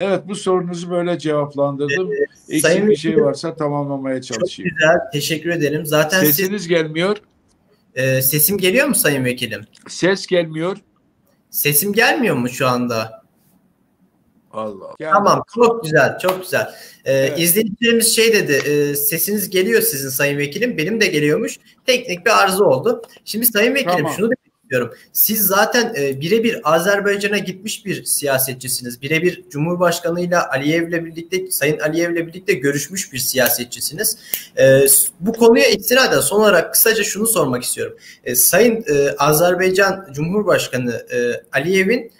Evet bu sorunuzu böyle cevaplandırdım. Evet, Eksik Sayın bir şey varsa tamamlamaya Çok çalışayım. güzel, teşekkür ederim. Zaten Sesiniz gelmiyor. e, sesim geliyor mu Sayın Vekilim? Ses gelmiyor. Sesim gelmiyor mu şu anda? Allah. Yani, Tamam, çok güzel, çok güzel. Ee, Evet. İzleyicilerimiz şey dedi, e, sesiniz geliyor sizin Sayın Vekilim, benim de geliyormuş. Teknik bir arıza oldu. Şimdi Sayın Vekilim Tamam. şunu istiyorum. Siz zaten e, birebir Azerbaycan'a gitmiş bir siyasetçisiniz. Birebir Cumhurbaşkanıyla Aliyev'le birlikte, Sayın Aliyev'le birlikte görüşmüş bir siyasetçisiniz. E, bu konuya istinaden son olarak kısaca şunu sormak istiyorum. E, Sayın e, Azerbaycan Cumhurbaşkanı e, Aliyev'in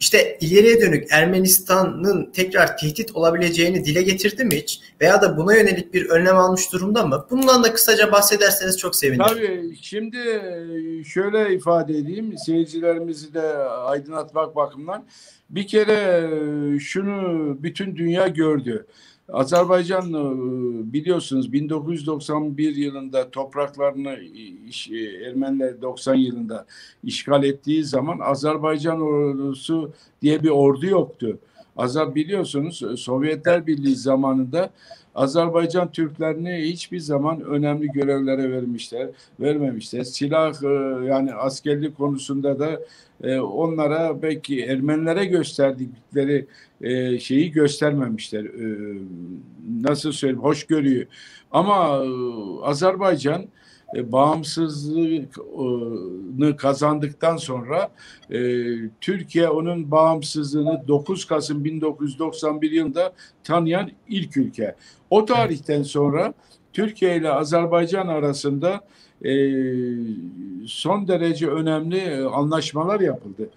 işte ileriye dönük Ermenistan'ın tekrar tehdit olabileceğini dile getirdi mi hiç? Veya da buna yönelik bir önlem almış durumda mı? Bundan da kısaca bahsederseniz çok sevinirim. Tabii şimdi şöyle ifade edeyim seyircilerimizi de aydınlatmak bakımından bir kere şunu bütün dünya gördü. Azerbaycan e, biliyorsunuz 1991 yılında topraklarını iş- Ermeniler 90 yılında işgal ettiği zaman Azerbaycan ordusu diye bir ordu yoktu. Azar biliyorsunuz Sovyetler Birliği zamanında Azerbaycan Türklerini hiçbir zaman önemli görevlere vermişler, vermemişler. Silah e, yani askerlik konusunda da e, onlara belki Ermenilere gösterdikleri e, şeyi göstermemişler. E, nasıl söyleyeyim? Hoşgörüyü. Ama e, Azerbaycan e, bağımsızlığını kazandıktan sonra e, Türkiye onun bağımsızlığını 9 Kasım 1991 yılında tanıyan ilk ülke. O tarihten sonra Türkiye ile Azerbaycan arasında e, son derece önemli e, anlaşmalar yapıldı.